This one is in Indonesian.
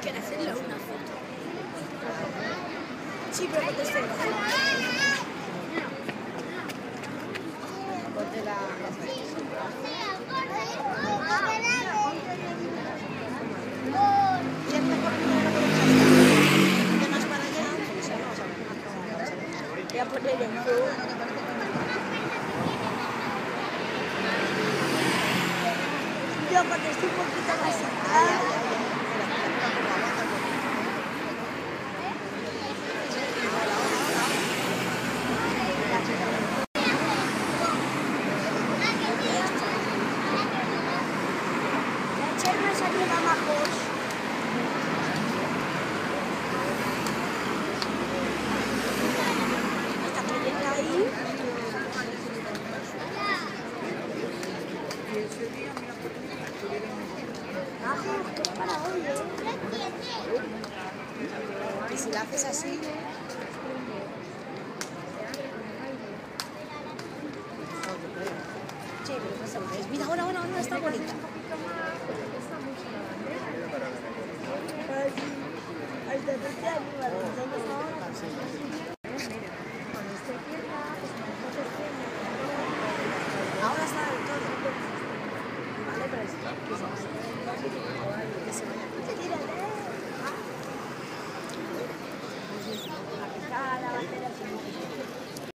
Quiero hacerle una Yo cuando estoy un poquito más Y si la haces así, Che, pero. Mira, ahora, ahora, ahora está bonita. Ay,